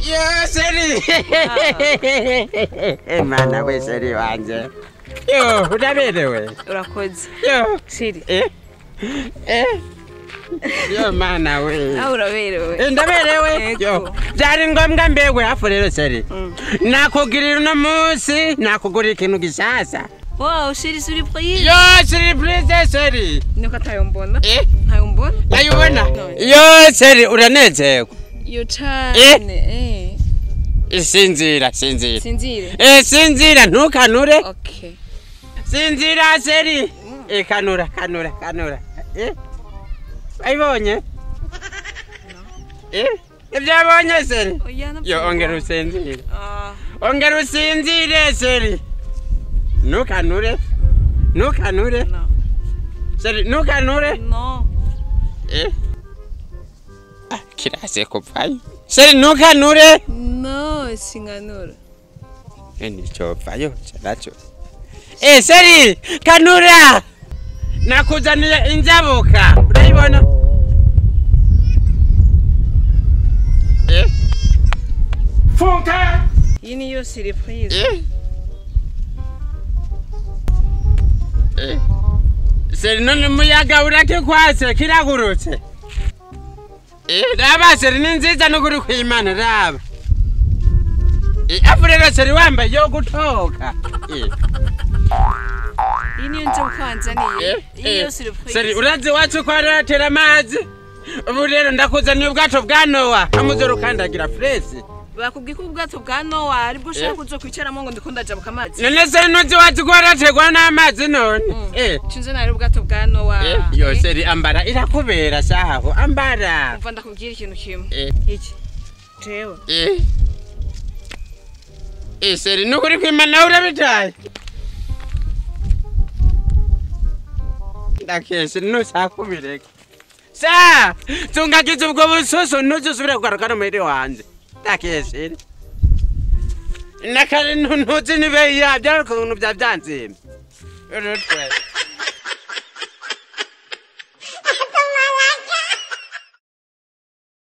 seri ah. eh? eh? mwana ah, we seri wanjye eh, yo uraberewe urakoze yo seri yo mwana we uraberewe ndaberewe yo byari ngombwa mbegwe hafu rero seri mm. nakugurira uno munsi nakugurira ikintu gishyashya Wow, shiri suri prise. Yo, shiri prise shiri. Nuko tayo Eh? Tayo mbona. Yo, shiri uranezerwa. iyo cane eh? Eh. eh sinzira sinzira sinzira eh sinzira ntukanure sinzira seri eh kanura kanura kanura eh ayibonye eh ibyabonye seri oh, yo ongera usinzire ah. ongera usinzire seri ntukanure ntukanure seri ntukanure eh Gracias, compadre. ¿Se enoja, Nure? No, es sin anur. En el chopayo, chalacho. ¡Eh, Seri! ¡Canura! ¡Nakuzanila en la boca! ¡Pero bueno! ¿Eh? ¡Funka! Yini yo siri fayir. ¿Eh? ¿Eh? Seril no le voy a que cuase, que la guruche. rava seri e. ni e, ndzitsa e. ni ku ri khuyimana rava afulelo seri wamba yo ku thoka seri uradzi wa tsukwaratela madzi vulelo ndakhudza ni vukatho bwa nowa amudzerukhandagira fresi vakubwi kuubwato bwa nowa ari bwo shaka eh. kuzo kwicaramo ngo ndiko ndajabuka amazi none se nuzi watikwaratekwa n'amazi none cunze mm. eh. nari ubwato bwa nowa eh, yose ri ambara irakubera shaho ambara umva ndakubwira ikintu kimwe iki jewe ese ri nukuri kwimana urabitaye ndakese ni nuzi akubireke sa tungagize ubwo busoso nuzi usubira kugaruka n'umuhire wanjye nakeshile nakhale notsiniveiya byalokho nobya bya ntsimi